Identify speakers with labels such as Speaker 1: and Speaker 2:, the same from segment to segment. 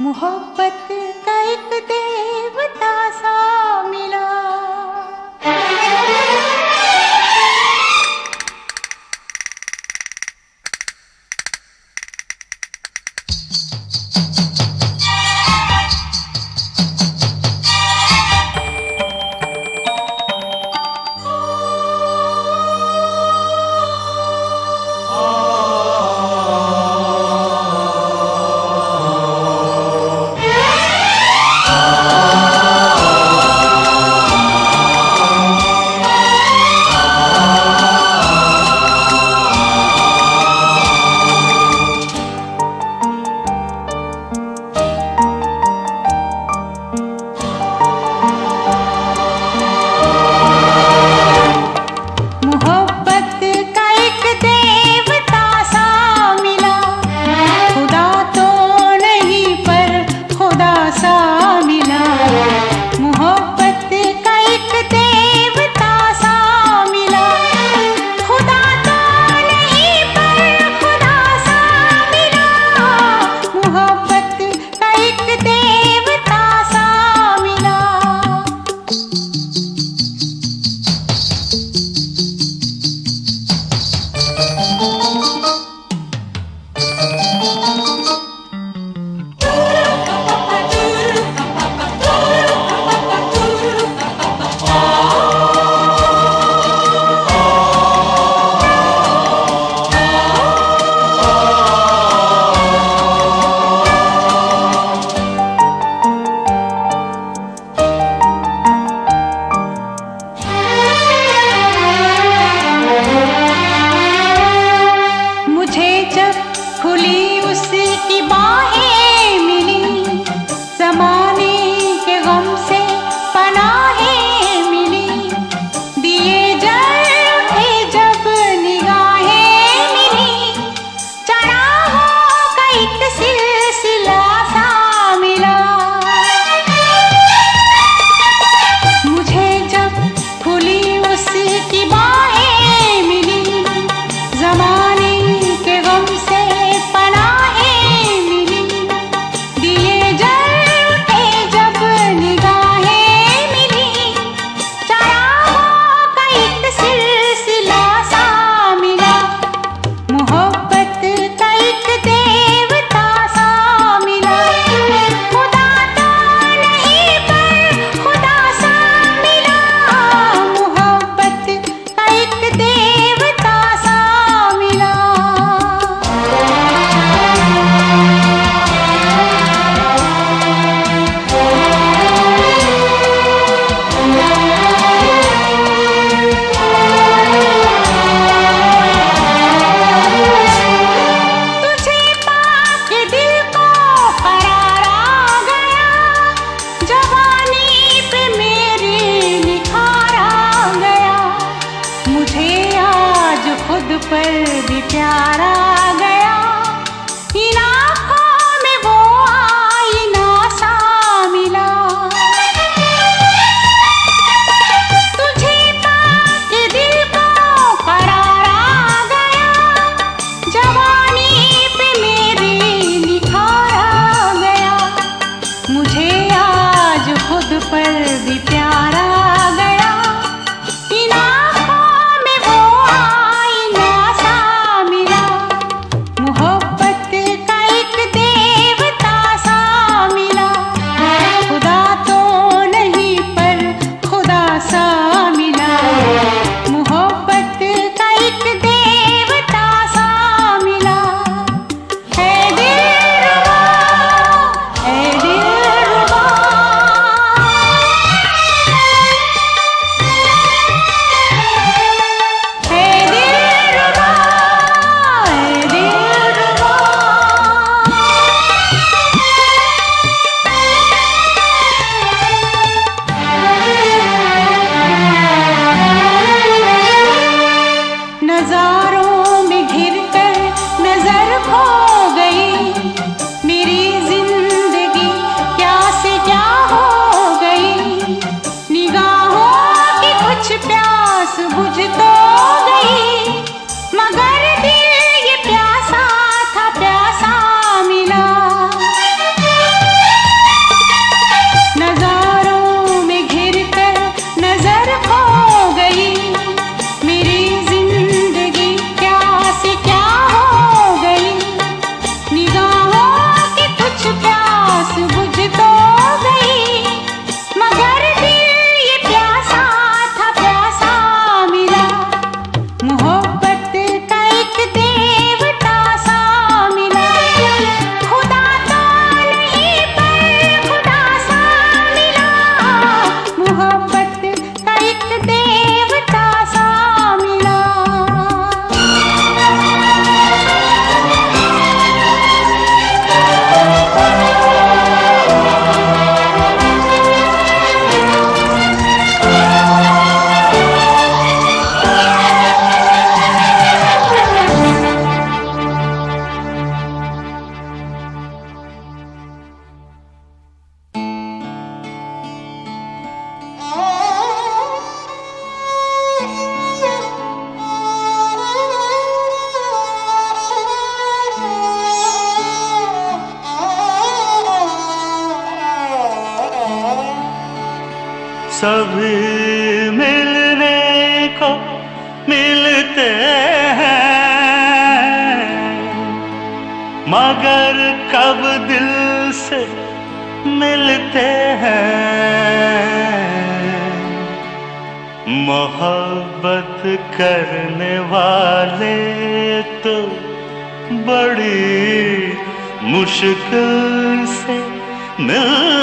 Speaker 1: मोहब्बत का एक देवता सा।
Speaker 2: मिलते हैं। मगर कब दिल से मिलते हैं। मोहब्बत करने वाले तो बड़ी मुश्किल से मिलते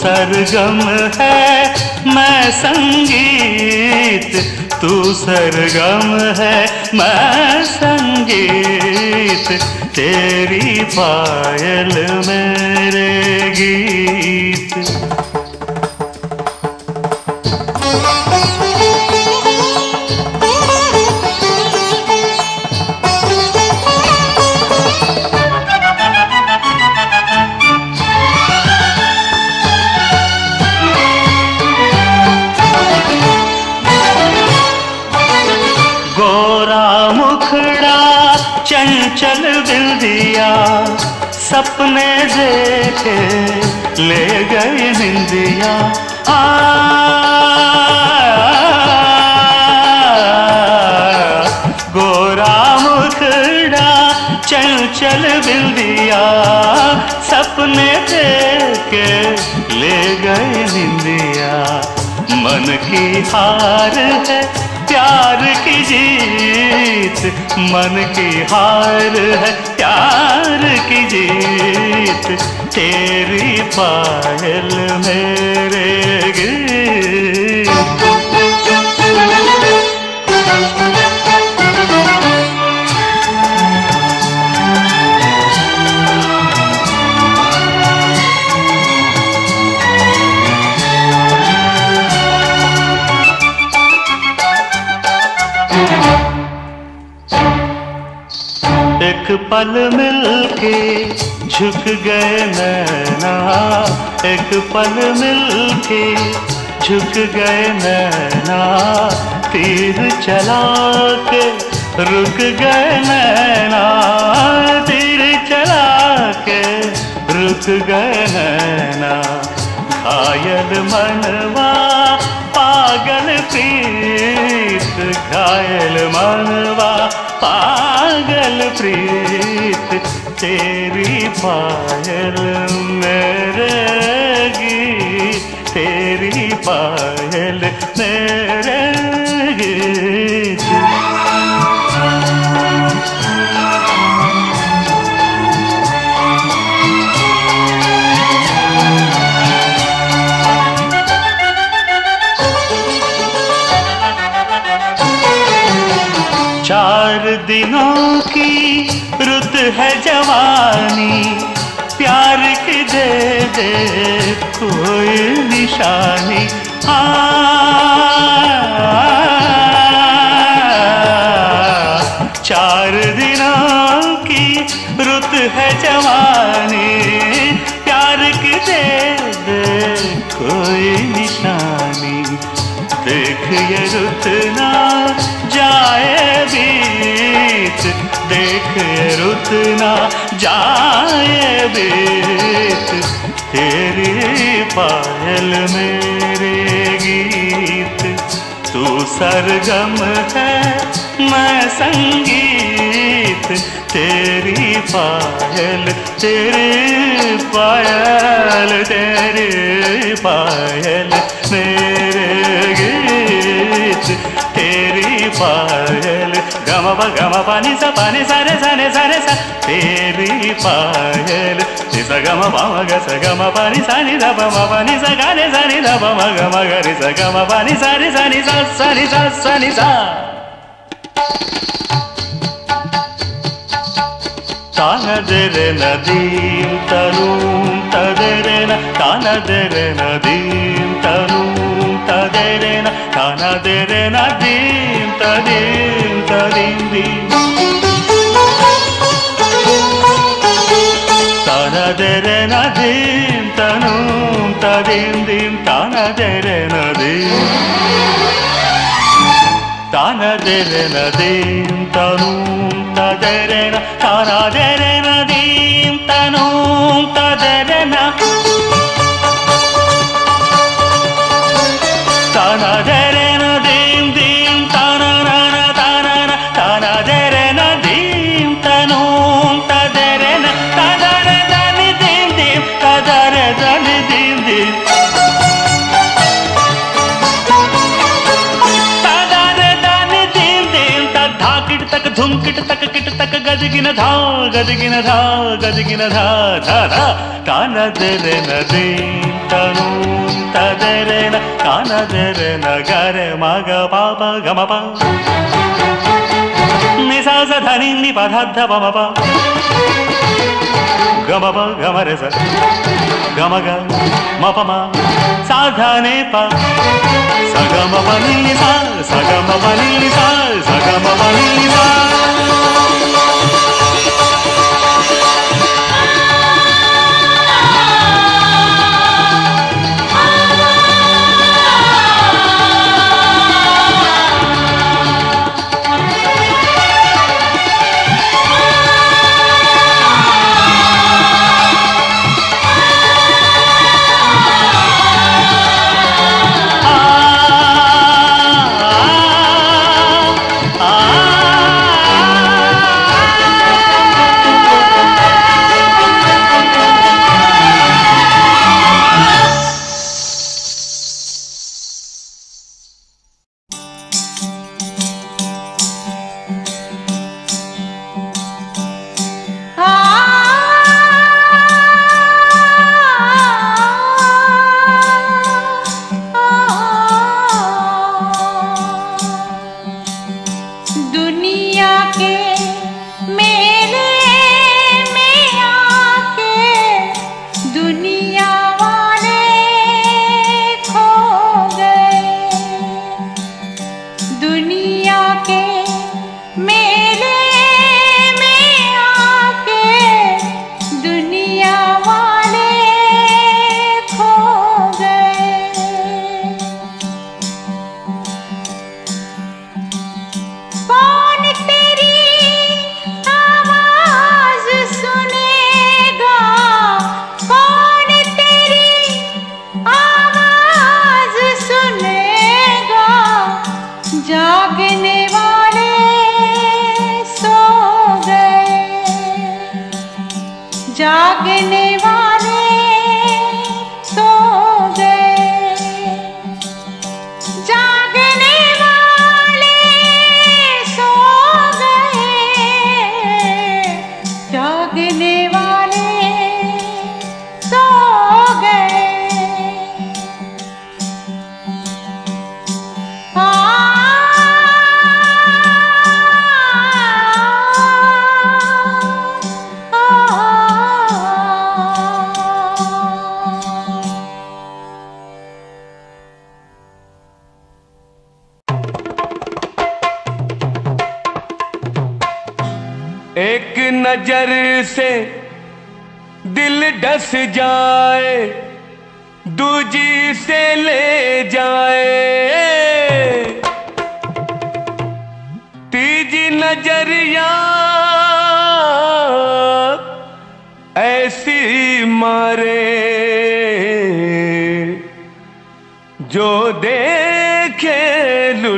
Speaker 2: सरगम है मैं संगीत तू सरगम है मैं संगीत तेरी पायल मेरे गीत। सपने देखे ले गई निंदिया आ गोरा मुखड़ा चल चल बिंदिया सपने देखे ले गई निंदिया मन की हार है प्यार की जीत मन की हार है प्यार की जीत। तेरी पायल मेरे गीत पल मिलके झुक गए नैना एक पल मिलके झुक गए नैना तीर चला के रुक गए नैना तीर चला के रुक गए नैना घायल मनवा, पागल प्रीत घायल मनवा, पागल प्रीत, तेरी पायल मेरे गीत, तेरी पायल मेरे गीत। दिनों की रुत है जवानी, प्यार के दे दे कोई निशानी। आ, चार दिनों की रुत है जवानी, प्यार के दे दे कोई निशानी। देख ये रुत रुत ना जाए बीत तेरी पायल मेरे गीत। तू सरगम है, मैं संगीत। तेरी पायल तेरी पायल, तेरे पायल मेरे गीत तेरी पायल गम प गम पानी सा पानी सारे सारे सारे सा तेरी पायल सा गम पम ग स गम पानी सानी ध प म पानी सा गा रे सा नि ध प म ग म ग रे सा गम पानी ధైర్యన తన ధైర్యన దీంత దీంత దింది తన ధైర్యన దీంతను తదింది తన ధైర్యన తన ధైర్యన దీంతను తదరణ తన ధైర్యన దీంతను తదరణ గదిగిన ధా గదిగిన ధా గదిగిన ధా ధా ధా తానదెరెన తను తదెరెన తానదెరెన గరె మగ పాప గమ పా నిసాస ధని ని పదార్థ పమ పా గమ ప గమ రస గమ గ మపమ సాధనే ప సగమ పని సా సగమ పని సా సగమ పని సా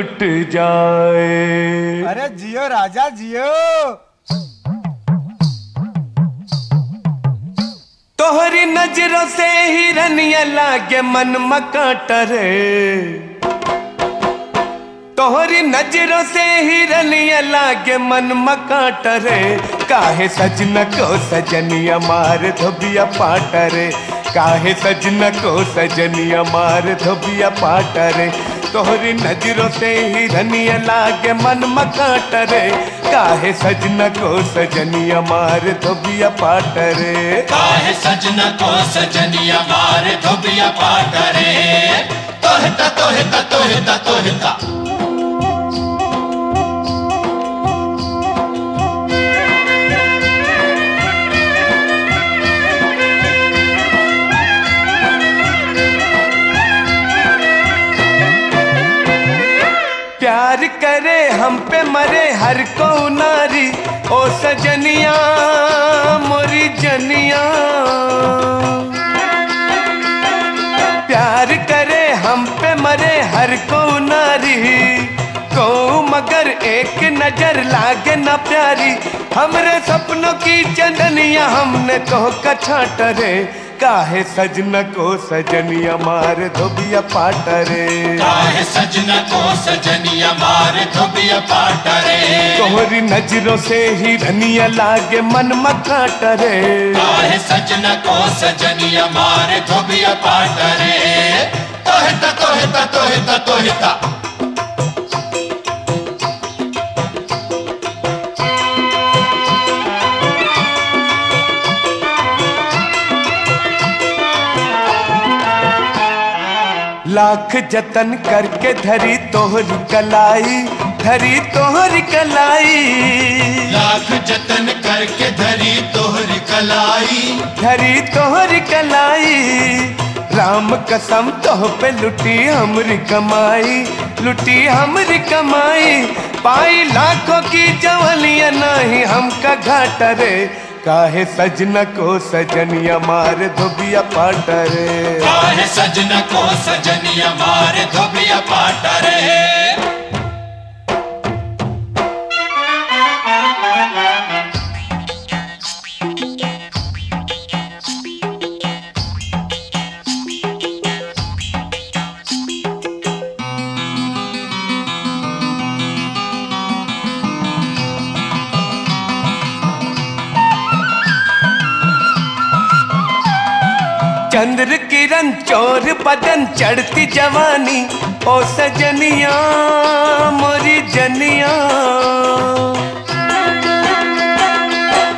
Speaker 3: जुट जाए।
Speaker 4: अरे जियो राजा जियो।
Speaker 3: तोहरी नज़रों से ही रनिया लागे मन मकाटरे तोहरी नज़रों से ही रनिया लागे मन मकाटरे काहे सजन को सजनिया मार धोबिया पाटरे काहे सजन को सजनिया मार धोबिया पाटरे तोहरी नज़रों से ही रनिया लागे, मन मकाटरे काहे सजना को सजनिया मार, धोबिया पाटरे
Speaker 5: काहे सजना को सजनिया मार, धोबिया पाटरे तोहता तोहता तोहता तोहता।
Speaker 3: प्यार करे, हम पे मरे हर को नारी। ओ सजनिया, मोरी जनिया। प्यार करे, हम पे मरे हर को नारी। को मगर एक नज़र लागे न प्यारी। हमरे सपनों की चंदनिया हमने तो कछाटरे काहे सजना को सजनिया मार धोबिया पाटरे?
Speaker 5: काहे सजना को सजनिया मारे धोबिया पाटरे?
Speaker 3: तोहरी नज़रों से ही रनिया लागे मन मकाटरे
Speaker 5: काहे सजना को सजनिया मारे धोबिया पाटरे? तोहता तोहता तोहता तोहता।
Speaker 3: लाख जतन करके धरी तोहरी कलाई धरी तोहरी कलाई।
Speaker 5: लाख जतन करके धरी तोहरी कलाई।
Speaker 3: धरी तोहरी कलाई। राम कसम तोह पे लुटी हमरी कमाई लुटी हमरी कमाई। पाई लाखों की जवलिया नहीं हमका घाटरे काहे सजन को सजनिया मार धोबिया पाटर
Speaker 5: काहे सजन को सजनिया मार धोबिया पाटरे
Speaker 3: चंद्र किरण चोर बदन चढ़ती जवानी, ओ सजनिया, मोरी जनिया।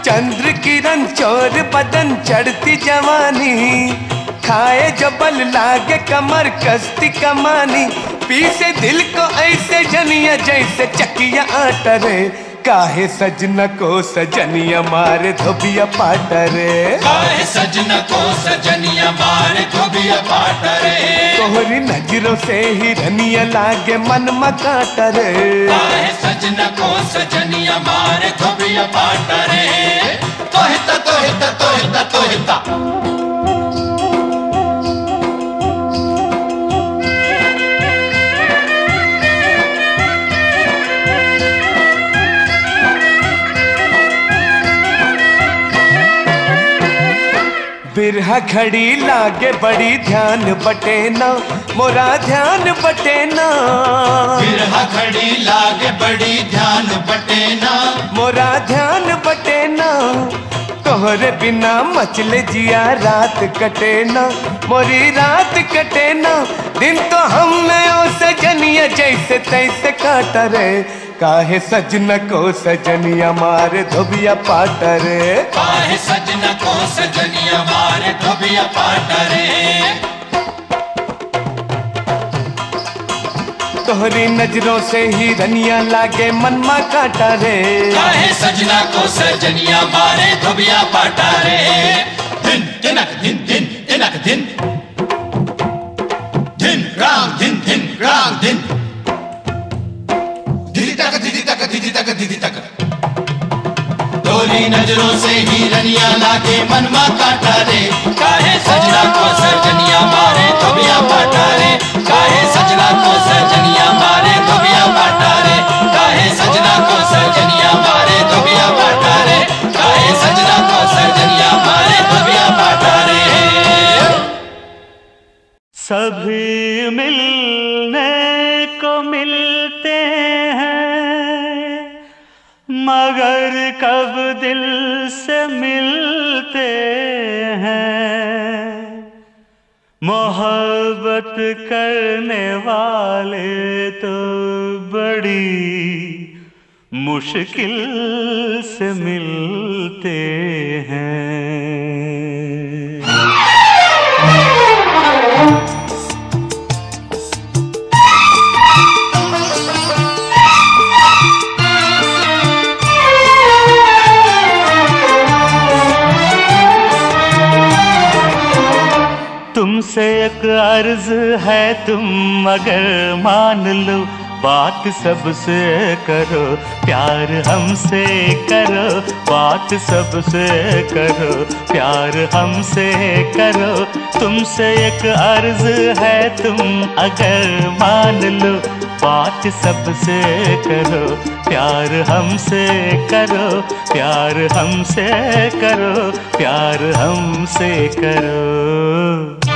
Speaker 3: चंद्र किरण चोर बदन चढ़ती जवानी, खाए जबल बल लागे कमर कस्ती कमानी, पीसे दिल को ऐसे जनिया जैसे चकिया आटरे काहे सजना को सजनिया मारे धोबिया पाटरे?
Speaker 5: काहे सजना को सजनिया मारे धोबिया पाटरे?
Speaker 3: तोहरी नज़रों से ही रनिया लागे मन मकाटरे।
Speaker 5: काहे सजना को सजनिया मारे धोबिया पाटरे? तोहता तोहता तोहता तोहता।
Speaker 3: बिरहा घड़ी लागे बड़ी ध्यान बटे ना मोरा ध्यान बटे ना।
Speaker 5: बिरहा घड़ी लागे बड़ी ध्यान बटेना
Speaker 3: मोरा ध्यान बटे ना तोहरे बिना मचले जिया रात कटे ना। मोरी रात कटे ना दिन तो हमने ओ सजनिया जैसे तैसे काटा रे काहे सजन को सजनिया मारे धोबिया पाटरे
Speaker 5: काहे सजना को सजनिया मारे धोबिया पाटरे
Speaker 3: तोहरी नज़रों से ही रनिया लागे मनमा काटा रे।
Speaker 5: काहे सजना को सजनिया मारे धोबिया पाटरे दिन दिनक दिन दिन दिनक दिन दिन। डोली नज़रों से ही रनिया लाके मनमा काटा रे। काहे सजना को सजनिया मारे तबिया पाटा रे। काहे सजना को सजनिया
Speaker 2: मगर कब दिल से मिलते हैं। मोहब्बत करने वाले तो बड़ी मुश्किल से मिलते हैं। अर्ज़ है तुम मगर मान लो, बात सबसे करो, प्यार हमसे करो, बात सबसे करो, प्यार हमसे करो। तुमसे एक अर्ज़ है तुम अगर मान लो, बात सबसे करो, प्यार हमसे करो, प्यार हमसे करो, प्यार हमसे करो।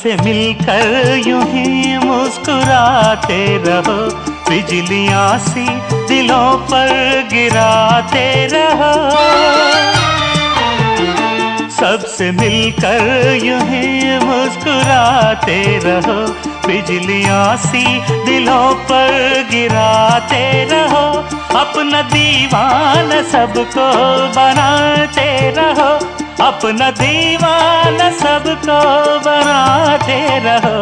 Speaker 2: सबसे मिलकर यूँ ही मुस्कुराते रहो। बिजलियाँ सी दिलों पर गिराते रहो। सबसे मिलकर यूँ ही मुस्कुराते रहो। बिजलियाँ सी दिलों पर गिराते रहो। अपना दीवान सबको बनाते रहो। अपना दीवाना सबको बनाते रहो।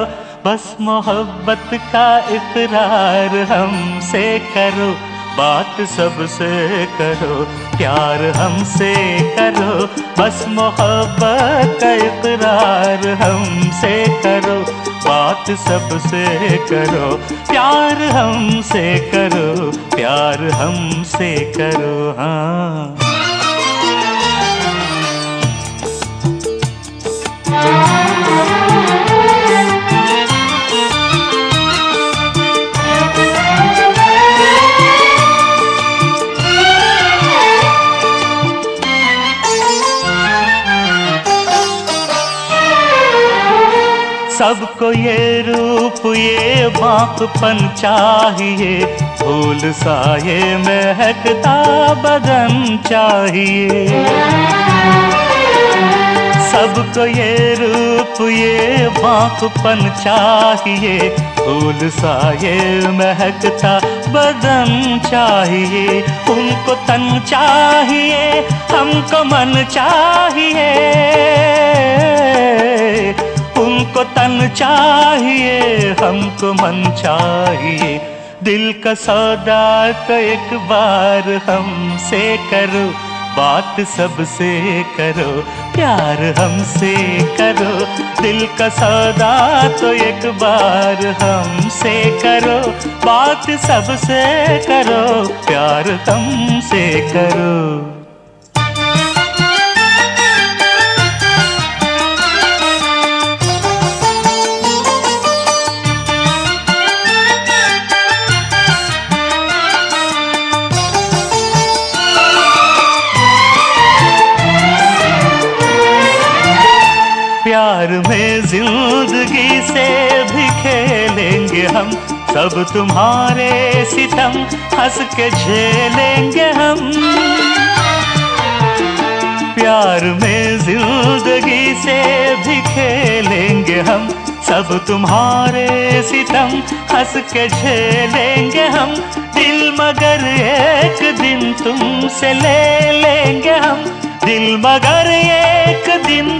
Speaker 2: बस मोहब्बत का इकरार हमसे करो। बात सबसे करो, प्यार हमसे करो। बस मोहब्बत का इकरार हमसे करो। बात सबसे करो, प्यार हमसे करो। प्यार हमसे करो हाँ। सबको ये रूप ये बापपन चाहिए। फूल साये महकता बदन चाहिए। सबको ये रूप, ये बापपन चाहिए। फूल साये महकता बदन चाहिए। उनको तन चाहिए, हमको मन चाहिए। उनको तन चाहिए, हमको मन चाहिए। दिल का सौदा तो एक बार हमसे करो। बात सबसे करो, प्यार हमसे करो। दिल का सौदा तो एक बार हमसे करो। बात सबसे करो, प्यार तुमसे करो। में ज़िंदगी से भी खेलेंगे हम। सब तुम्हारे सितम हंस के झेलेंगे हम। प्यार में ज़िंदगी से भी खेलेंगे हम। सब तुम्हारे सितम हंस के झेलेंगे हम। दिल मगर एक दिन तुमसे ले लेंगे हम। दिल मगर एक दिन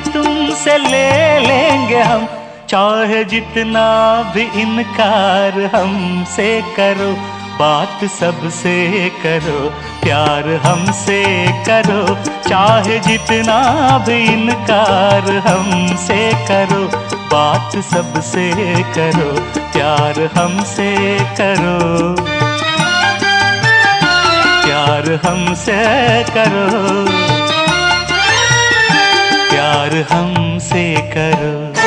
Speaker 2: तुमसे ले लेंगे हम। चाहे जितना भी इनकार हमसे करो, बात सबसे करो, प्यार हमसे करो। चाहे जितना भी इनकार हमसे करो, बात सबसे करो, प्यार हमसे करो। प्यार हमसे करो।
Speaker 1: हमसे करो।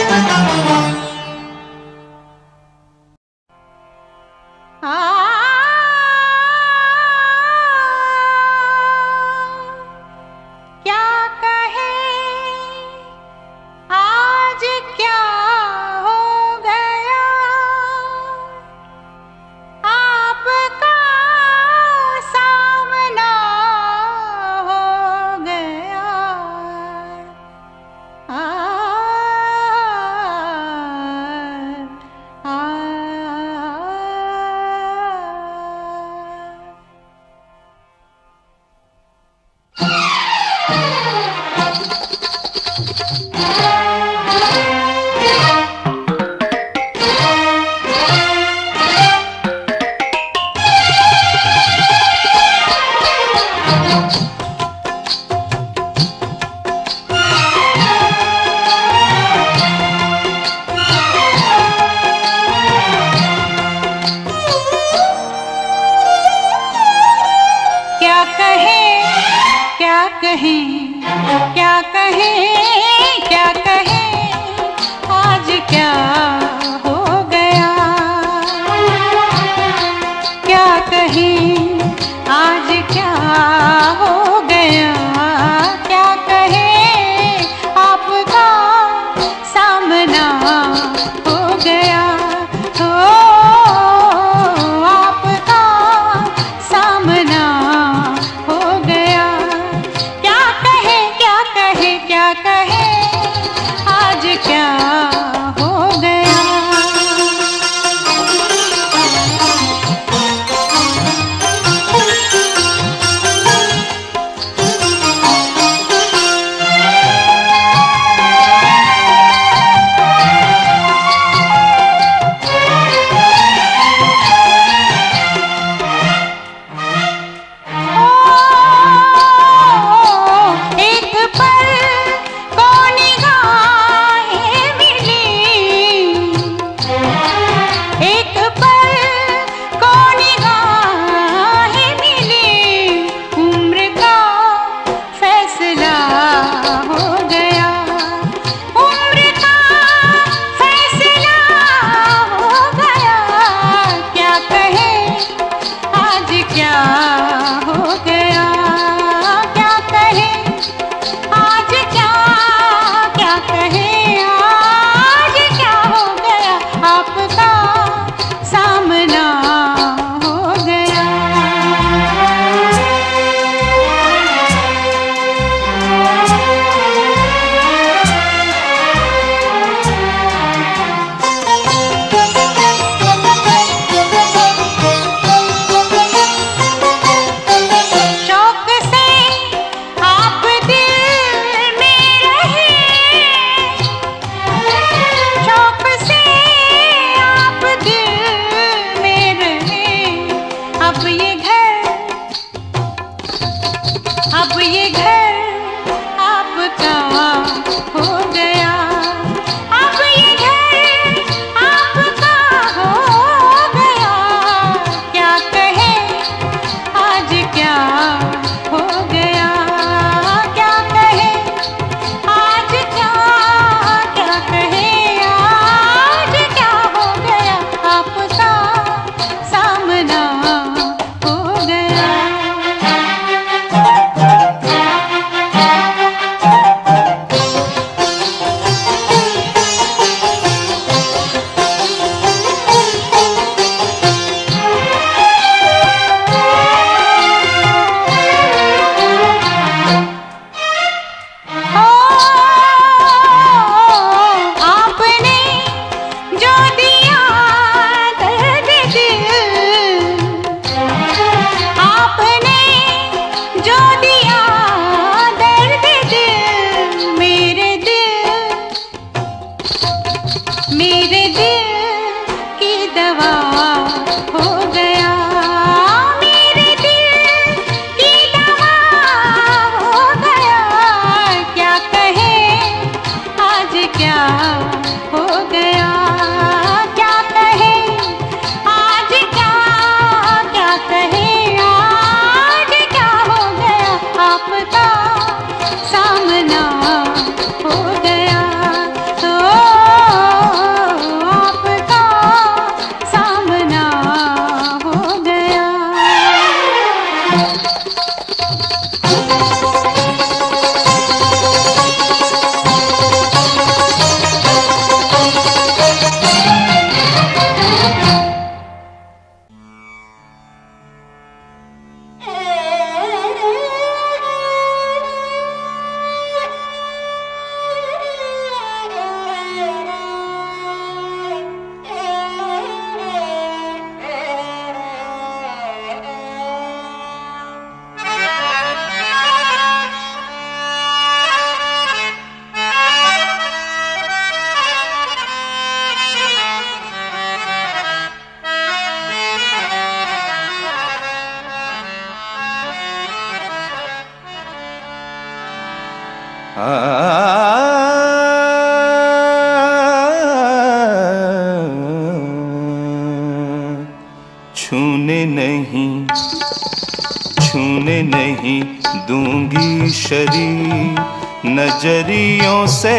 Speaker 6: नजरियों से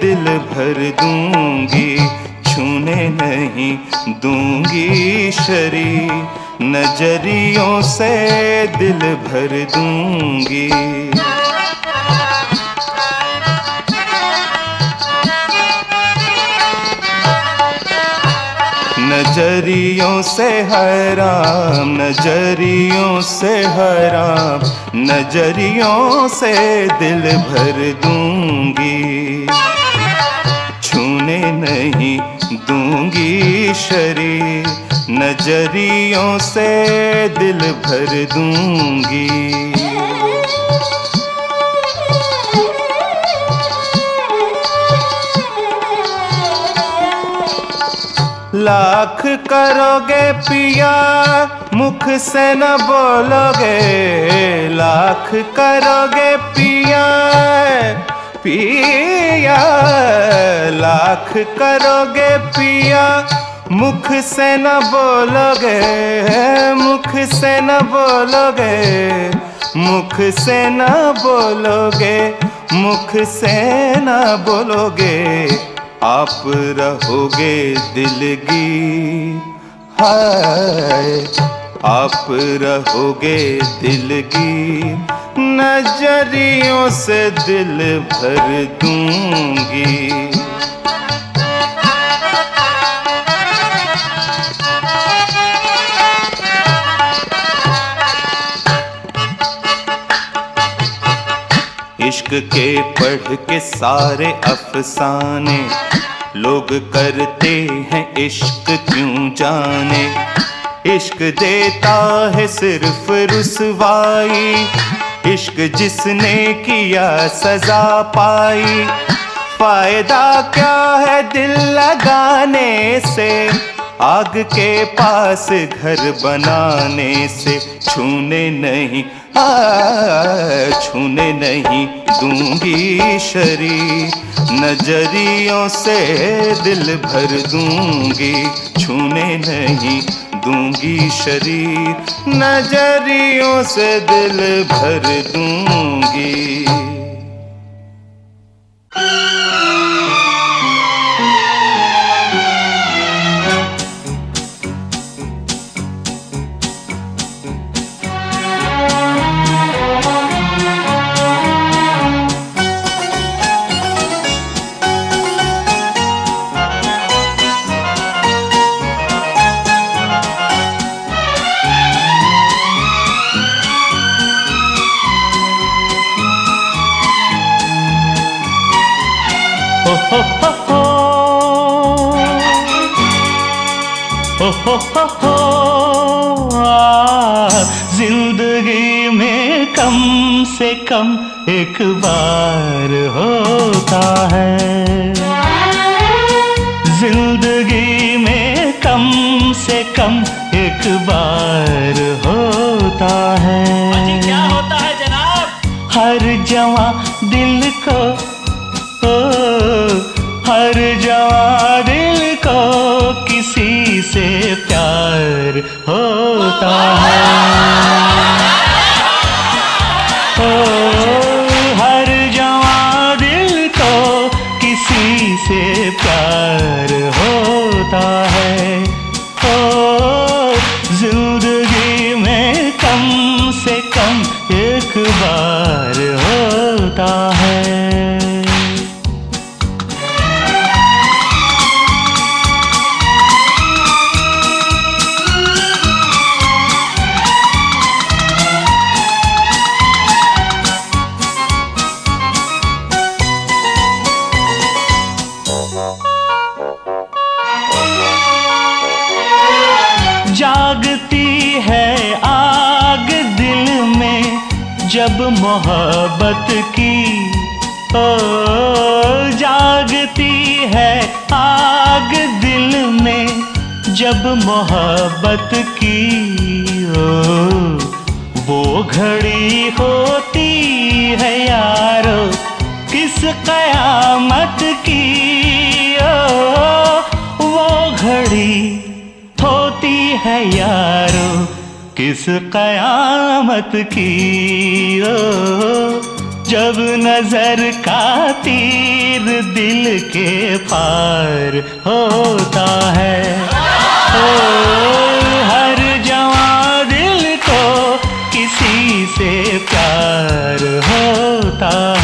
Speaker 6: दिल भर दूँगी, छूने नहीं दूँगी शरीर नजरियों से दिल भर दूँगी। नजरियों से हराम, नजरियों से हराम। नजरियों से दिल भर दूँगी। छूने नहीं दूँगी शरीर। नजरियों से दिल भर दूँगी। लाख करोगे पिया मुख से न बोलोगे, लाख करोगे पिया पिया, लाख करोगे पिया। मुख से न बोलोगे, मुख से न बोलोगे, मुख से न बोलोगे, मुख से न बोलोगे। आप रहोगे दिलगी हाय। आप रहोगे दिलगी नजरियों से दिल भर दूँगी। इश्क के पढ़ के सारे अफसाने, लोग करते हैं इश्क क्यों जाने? इश्क देता है सिर्फ़ रुसवाई। इश्क जिसने किया सजा पाई। फ़ायदा क्या है दिल लगाने से? आग के पास घर बनाने से छूने नहीं आ, छूने नहीं दूँगी शरीर। नजरियों से दिल भर दूँगी छूने नहीं दूँगी शरीर। नजरियों से दिल भर दूँगी।
Speaker 2: हो हो हो हो ज़िंदगी में कम से कम एक बार होता है। ज़िंदगी में कम से कम एक बार होता है।
Speaker 7: क्या होता है जनाब?
Speaker 2: हर जवा है आग दिल में जब मोहब्बत की, ओ, जागती है आग दिल में जब मोहब्बत की, ओ, वो घड़ी होती है यारो किस कयामत की, ओ, वो घड़ी है यारो, किस कयामत की? ओ, जब नज़र का तीर दिल के पार होता है। ओ, हर जवा दिल को किसी से प्यार होता है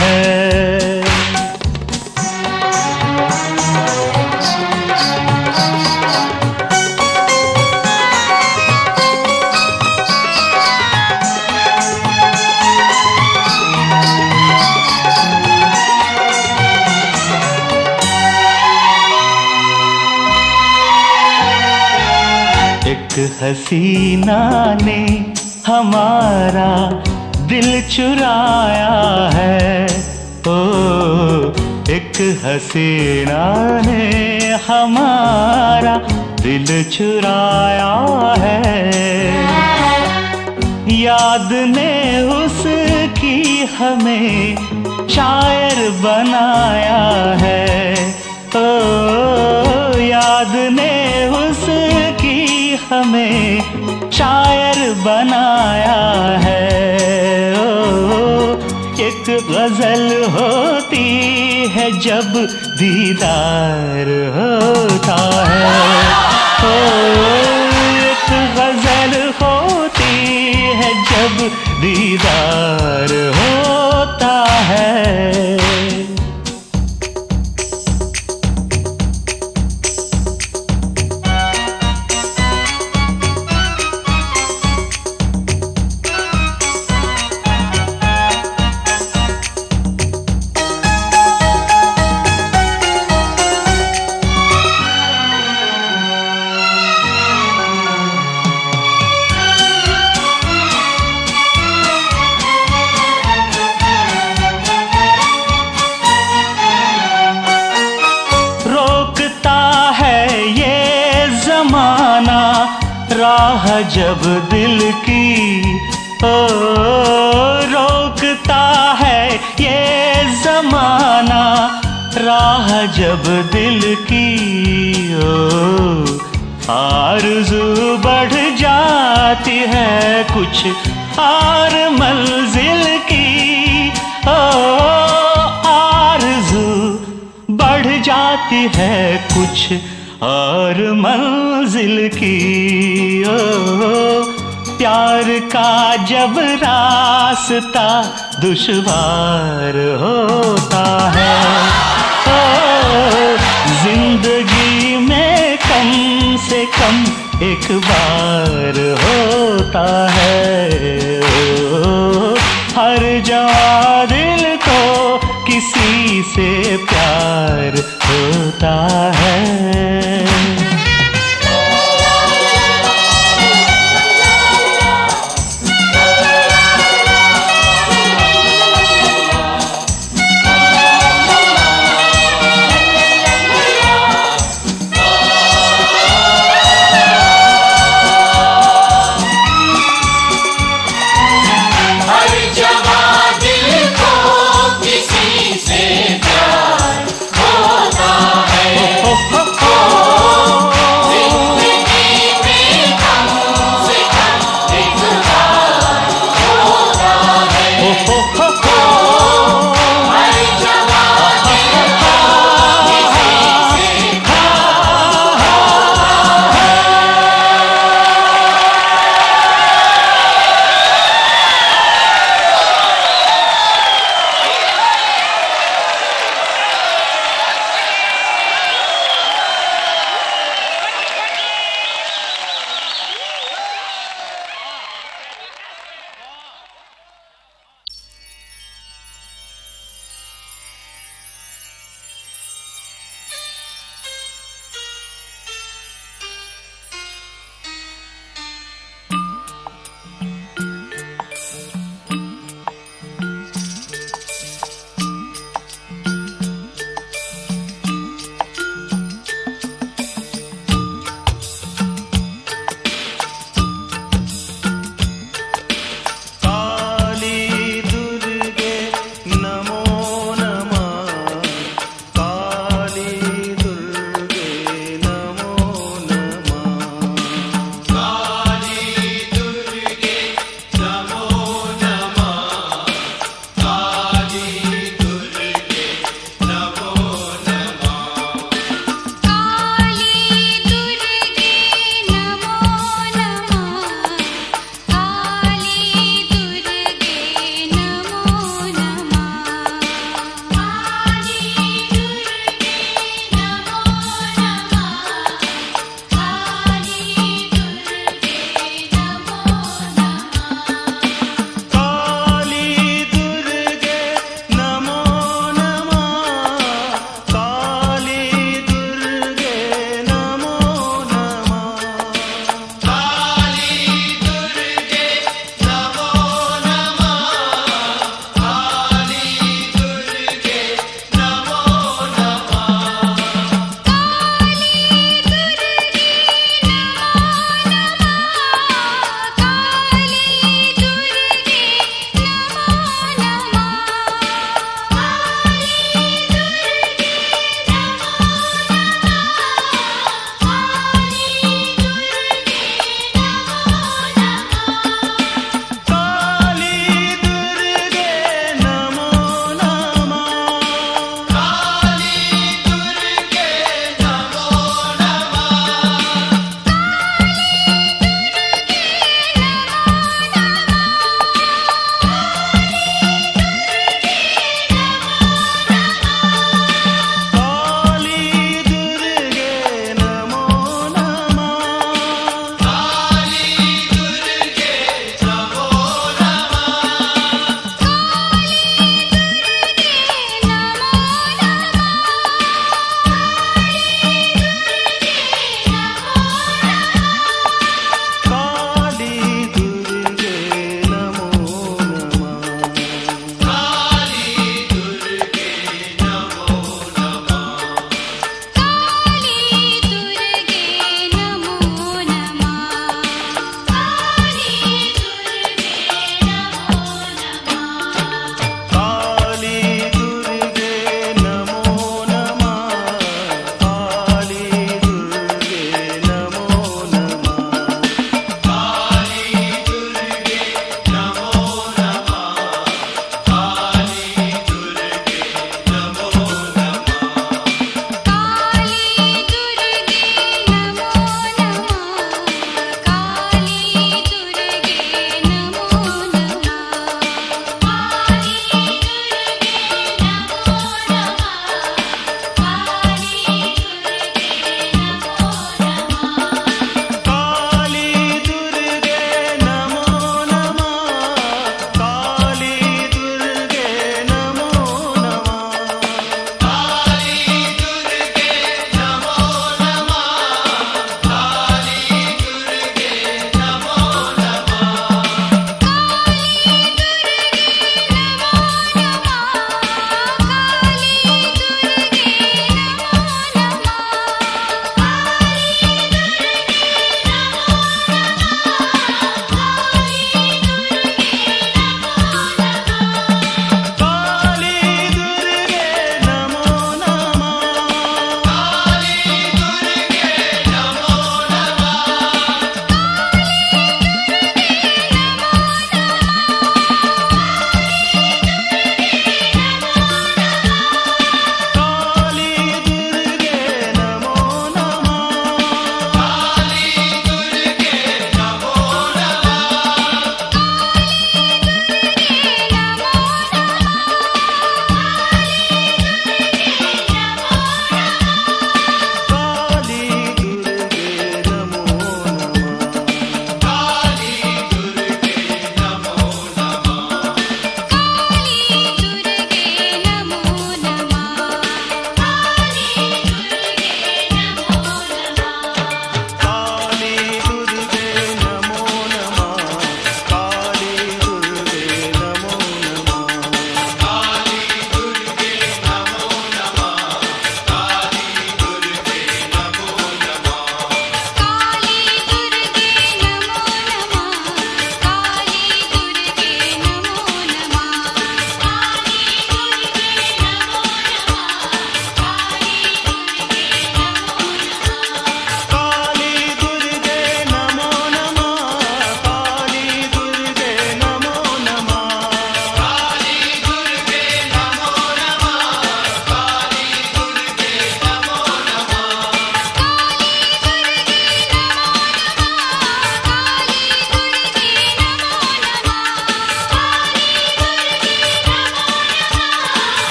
Speaker 2: हसीना ने हमारा दिल चुराया है। ओ, एक हसीना ने हमारा दिल चुराया है। याद ने उसकी हमें शायर बनाया है। हमें शायर बनाया है। ओ, एक गज़ल होती है जब दीदार होता है। ओ, एक गज़ल होती है जब दीदार होता दिल की, ओ, आरज़ू बढ़ जाती है कुछ और मंजिल की, ओ, आरज़ू बढ़ जाती है कुछ और मंजिल की, ओ, प्यार का जब रास्ता दुश्वार होता है, ओ ज़िंदगी में कम से कम एक बार होता है। हर जवा दिल को किसी से प्यार होता है।